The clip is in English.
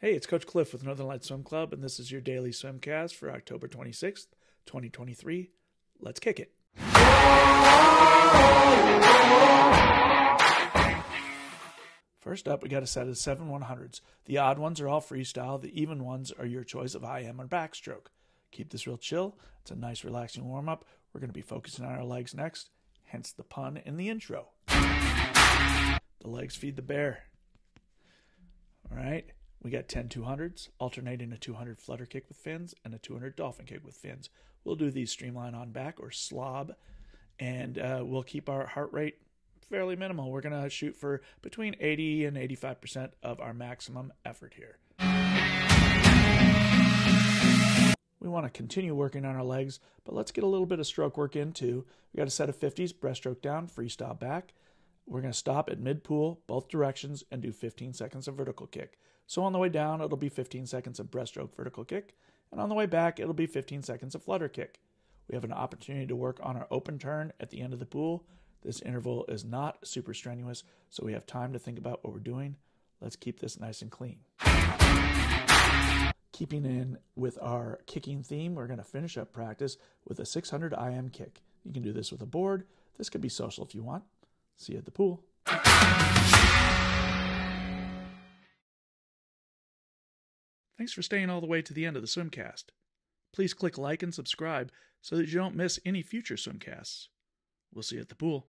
Hey, it's Coach Cliff with Northern Lights Swim Club, and this is your daily swimcast for October 26th, 2023. Let's kick it. First up, we got a set of seven 100s. The odd ones are all freestyle, the even ones are your choice of IM or backstroke. Keep this real chill. It's a nice, relaxing warm up. We're going to be focusing on our legs next, hence the pun in the intro. The legs feed the bear. All right. We got 10 200s, alternating a 200 flutter kick with fins and a 200 dolphin kick with fins. We'll do these streamline on back or slob, and uh, we'll keep our heart rate fairly minimal. We're going to shoot for between 80 and 85% of our maximum effort here. We want to continue working on our legs, but let's get a little bit of stroke work in too. We got a set of 50s, breaststroke down, freestyle back. We're going to stop at mid pool, both directions, and do 15 seconds of vertical kick. So on the way down, it'll be 15 seconds of breaststroke vertical kick, and on the way back, it'll be 15 seconds of flutter kick. We have an opportunity to work on our open turn at the end of the pool. This interval is not super strenuous, so we have time to think about what we're doing. Let's keep this nice and clean. Keeping in with our kicking theme, we're going to finish up practice with a 600 IM kick. You can do this with a board. This could be social if you want. See you at the pool. Thanks for staying all the way to the end of the swimcast. Please click like and subscribe so that you don't miss any future swimcasts. We'll see you at the pool.